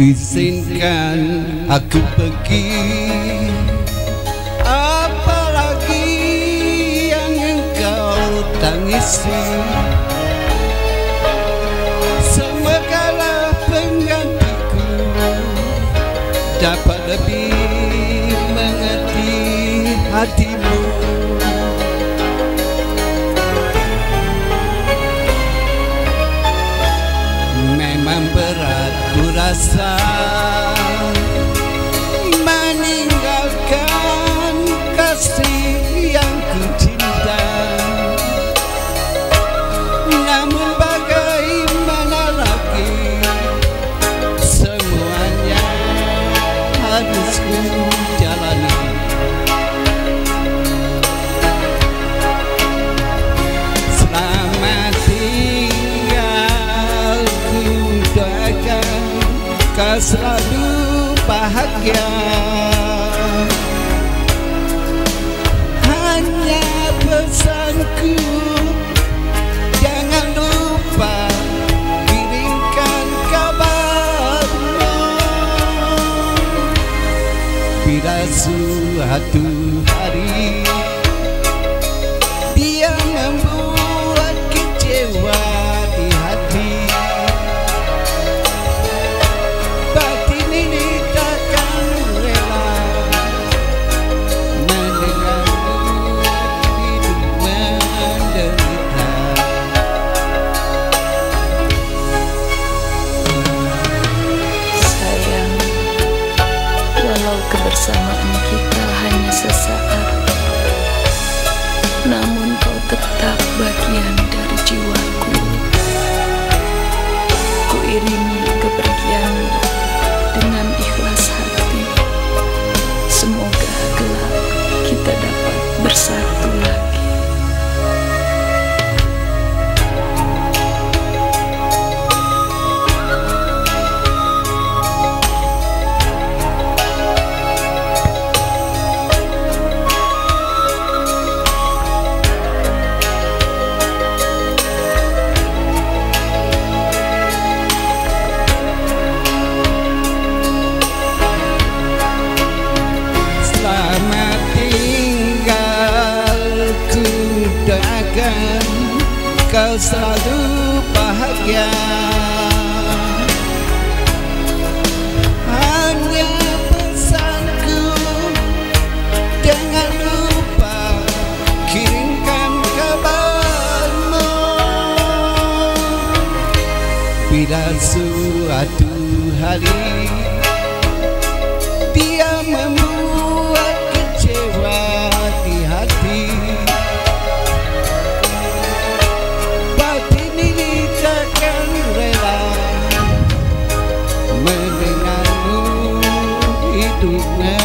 Izinkan aku pergi. Apalagi yang engkau tangisi. Semogalah penggantiku Dapat lebih mengerti hatimu bahagia. Hanya pesanku Jangan lupa suatu hari kebersamaan kita hanya sesaat, namun kau tetap selalu bahagia. Hanya pesanku Jangan lupa kirimkan kabarmu. Bila suatu hari now.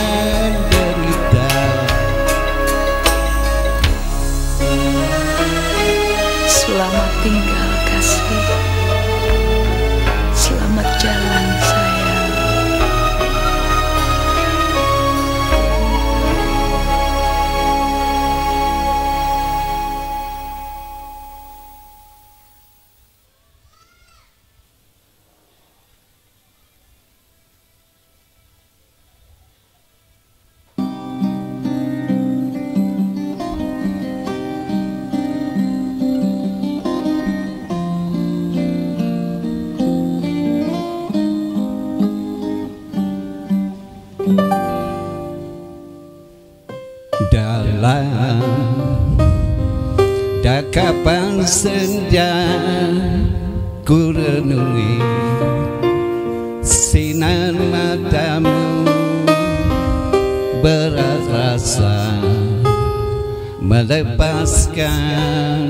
Dalam dakapan senja ku renungi sinar matamu berat rasa melepaskan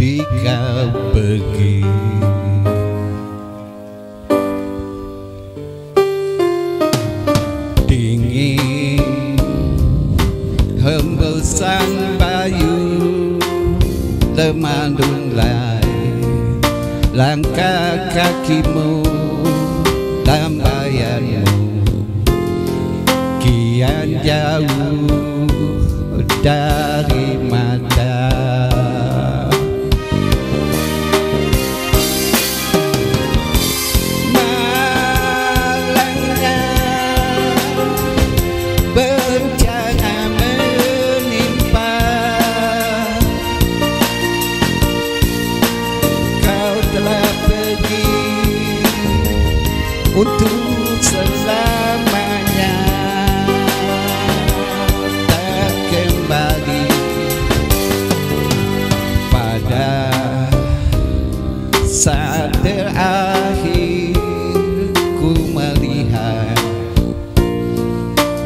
di kau pergi temandung lai langkah kakimu tambayanmu kian jauh dari untuk selamanya tak kembali pada saat terakhir ku melihat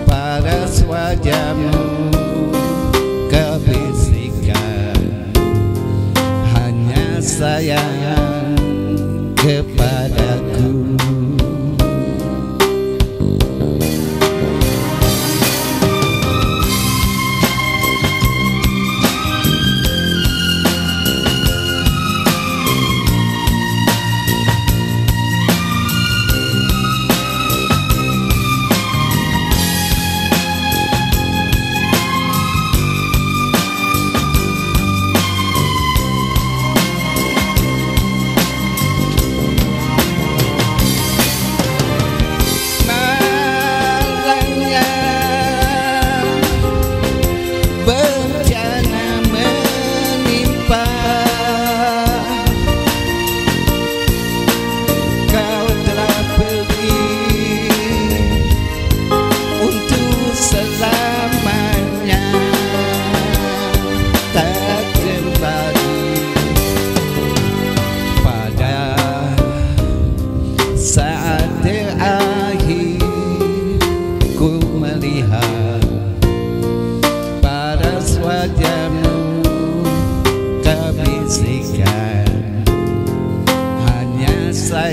paras wajahmu kebisikan hanya sayang kepadaku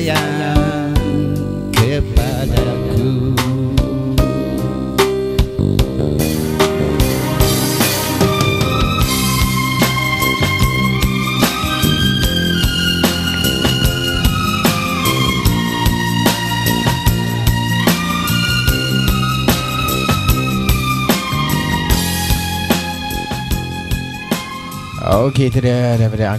sayang kepadaku Okey, itu dia daripada